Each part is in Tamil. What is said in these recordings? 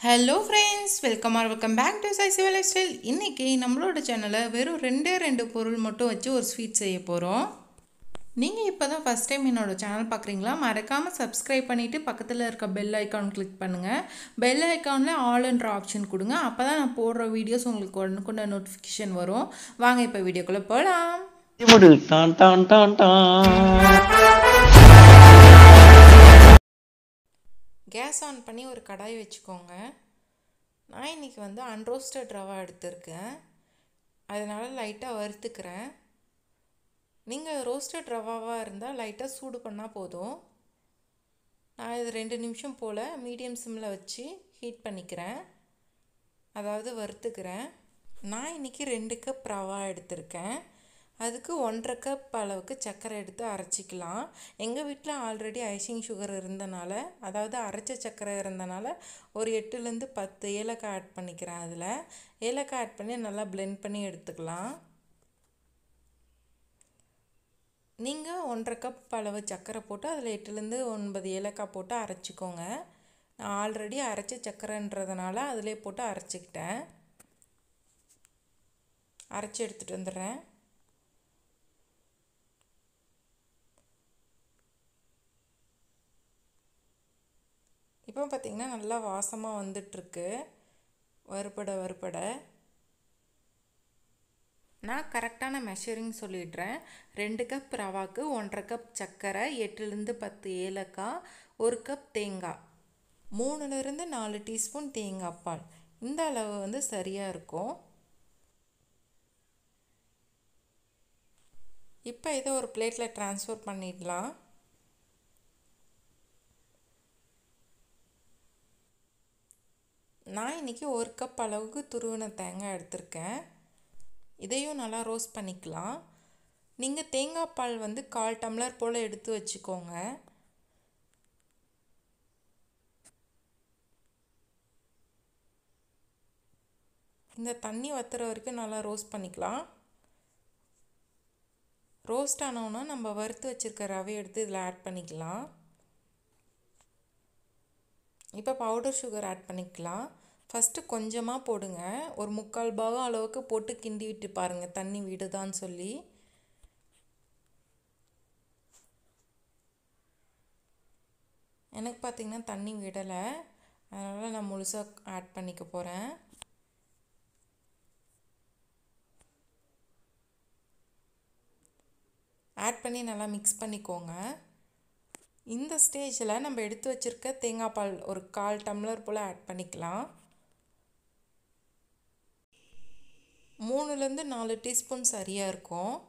Hello friends welcome R welcome back to சைசிவ லைஃப் ஸ்டைல் இன்றைக்கி நம்மளோட சேனலை வெறும் ரெண்டே ரெண்டு பொருள் மட்டும் வச்சு ஒரு ஸ்வீட் செய்ய போகிறோம் நீங்கள் இப்போ தான் ஃபஸ்ட் டைம் என்னோட சேனல் பார்க்குறீங்களா மறக்காமல் சப்ஸ்கிரைப் பண்ணிவிட்டு பக்கத்தில் இருக்க பெல் ஐக்கான் கிளிக் பண்ணுங்கள் பெல் ஐக்கானில் ஆல்ன்ற ஆப்ஷன் கொடுங்க. அப்போ தான் நான் போடுற வீடியோஸ் உங்களுக்கு உடனுக்குண்ட நோட்டிஃபிகேஷன் வரும். வாங்க இப்போ வீடியோக்குள்ளே போகலாம் கேஸ் ஆன் பண்ணி ஒரு கடாய் வச்சுக்கோங்க. நான் இன்றைக்கி வந்து அன்ரோஸ்டட் ரவா எடுத்திருக்கேன். அதனால் லைட்டாக வறுத்துக்கிறேன். நீங்கள் ரோஸ்டட் ரவாவாக இருந்தால் லைட்டாக சூடு பண்ணால் போதும். நான் இது ரெண்டு நிமிஷம் போல் மீடியம் சிம்மில் வச்சு ஹீட் பண்ணிக்கிறேன். அதாவது வறுத்துக்கிறேன். நான் இன்றைக்கி ரெண்டு கப் ரவா எடுத்திருக்கேன். அதுக்கு ஒன்றரை கப் அளவுக்கு சர்க்கரை எடுத்து அரைச்சிக்கலாம். எங்கள் வீட்டில் ஆல்ரெடி ஐசிங் சுகர் இருந்தனால அதாவது அரைச்ச சர்க்கரை இருந்தனால ஒரு எட்டுலேருந்து பத்து ஏலக்காய் ஆட் பண்ணிக்கிறேன் அதில். ஏலக்காய் ஆட் பண்ணி நல்லா பிளெண்ட் பண்ணி எடுத்துக்கலாம். நீங்கள் ஒன்றரை கப் அளவு சர்க்கரை போட்டு அதில் எட்டுலேருந்து ஒன்பது ஏலக்காய் போட்டு அரைச்சிக்கோங்க. நான் ஆல்ரெடி அரைச்ச சர்க்கரைன்றதுனால அதிலே போட்டு அரைச்சிக்கிட்டேன். அரைச்சி எடுத்துகிட்டு வந்துடுறேன். இப்போ பார்த்திங்கன்னா நல்லா வாசமாக வந்துட்டுருக்கு. வறுபட வறுபட. நான் கரெக்டான மெஷரிங் சொல்லிடுறேன். ரெண்டு கப் ரவாக்கு ஒன்றரை கப் சர்க்கரை எட்டுலேருந்து பத்து ஏலக்காய் ஒரு கப் தேங்காய். மூணுலேருந்து நாலு டீஸ்பூன் தேங்காய் பால். இந்த அளவு வந்து சரியாக இருக்கும். இப்போ இதை ஒரு பிளேட்டில் ட்ரான்ஸ்ஃபர் பண்ணிடலாம். நான் இன்றைக்கி ஒரு கப் அளவுக்கு துருவின தேங்காய் எடுத்திருக்கேன். இதையும் நல்லா ரோஸ்ட் பண்ணிக்கலாம். நீங்கள் தேங்காய் பால் வந்து கால் டம்ளர் போல் எடுத்து வச்சுக்கோங்க. இந்த தண்ணி வத்துற வரைக்கும் நல்லா ரோஸ்ட் பண்ணிக்கலாம். ரோஸ்ட் ஆனோன்னா நம்ம வறுத்து வச்சுருக்க ரவை எடுத்து இதில் ஆட் பண்ணிக்கலாம். இப்போ பவுடர் சுகர் ஆட் பண்ணிக்கலாம். ஃபஸ்ட்டு கொஞ்சமாக போடுங்க. ஒரு முக்கால் பாகம் அளவுக்கு போட்டு கிண்டி விட்டு பாருங்கள் தண்ணி விடுதான்னு சொல்லி. எனக்கு பார்த்திங்கன்னா தண்ணி விடலை. அதனால் நான் முழுசாக ஆட் பண்ணிக்க போகிறேன் ஆட் பண்ணி நல்லா மிக்ஸ் பண்ணிக்கோங்க. இந்த ஸ்டேஜில் நம்ம எடுத்து வச்சுருக்க தேங்காய் பால் ஒரு கால் டம்ளர் போல் ஆட் பண்ணிக்கலாம். மூணுலேருந்து நாலு டீஸ்பூன் சரியாக இருக்கும்.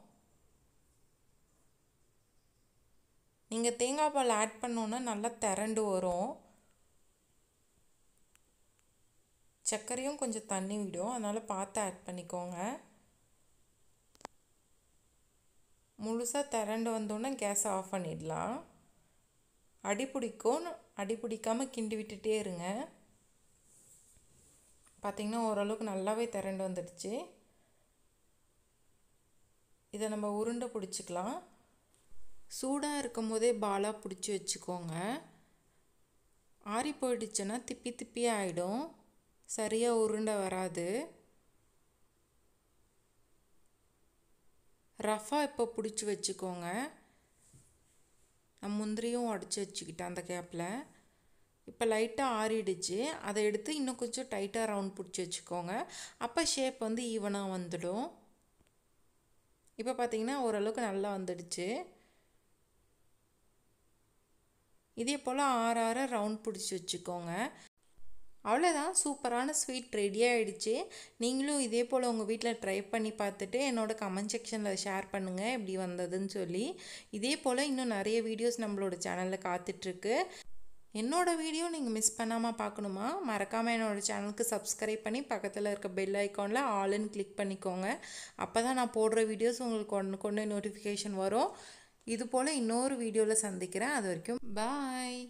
நீங்கள் தேங்காய் பால் ஆட் பண்ணோன்னா நல்லா திரண்டு வரும். சர்க்கரையும் கொஞ்சம் தண்ணி விடும். அதனால் பார்த்து ஆட் பண்ணிக்கோங்க. முழுசாக திரண்டு வந்தோன்னே கேஸை ஆஃப் பண்ணிடலாம். அடி பிடிக்கும். அடி பிடிக்காமல் கிண்டி விட்டுட்டே இருங்க. பார்த்திங்கன்னா ஓரளவுக்கு நல்லாவே திரண்டு வந்துடுச்சு. இதை நம்ம உருண்டை பிடிச்சிக்கலாம். சூடாக இருக்கும் போதே பாலாக பிடிச்சி வச்சுக்கோங்க. ஆறி போயிடுச்சுன்னா திப்பி திப்பி ஆகிடும் சரியாக உருண்டை வராது. ரஃபாக இப்போ பிடிச்சி வச்சுக்கோங்க. நான் முந்திரியும் உடச்சி வச்சுக்கிட்டேன் அந்த கேப்பில். இப்போ லைட்டாக ஆறிடுச்சு. அதை எடுத்து இன்னும் கொஞ்சம் டைட்டாக ரவுண்ட் பிடிச்சி வச்சுக்கோங்க. அப்போ ஷேப் வந்து ஈவனாக வந்துடும். இப்போ பார்த்தீங்கன்னா ஓரளவுக்கு நல்லா வந்துடுச்சு. இதே போல் ஆறு ஆறு ரவுண்ட் பிடிச்சி வச்சுக்கோங்க. அவ்வளோதான் சூப்பரான ஸ்வீட் ரெடி ஆகிடுச்சு நீங்களும் இதே போல் உங்கள் வீட்டில் ட்ரை பண்ணி பார்த்துட்டு என்னோட கமெண்ட் செக்ஷனில் ஷேர் பண்ணுங்கள் எப்படி வந்ததுன்னு சொல்லி. இதே போல் இன்னும் நிறைய வீடியோஸ் நம்மளோட சேனலில் காத்துட்ருக்கு என்னோடய வீடியோ நீங்கள் மிஸ் பண்ணாமல் பார்க்கணுமா? மறக்காமல் என்னோடய சேனலுக்கு சப்ஸ்கிரைப் பண்ணி பக்கத்தில் இருக்க பெல் ஐக்கானில் ஆளுன்னு கிளிக் பண்ணிக்கோங்க. அப்போ தான் நான் போடுற வீடியோஸ் உங்களுக்கு ஒன்று கொண்டு நோட்டிஃபிகேஷன் வரும். இது போல் இன்னொரு வீடியோவில் சந்திக்கிறேன். அது வரைக்கும் பாய்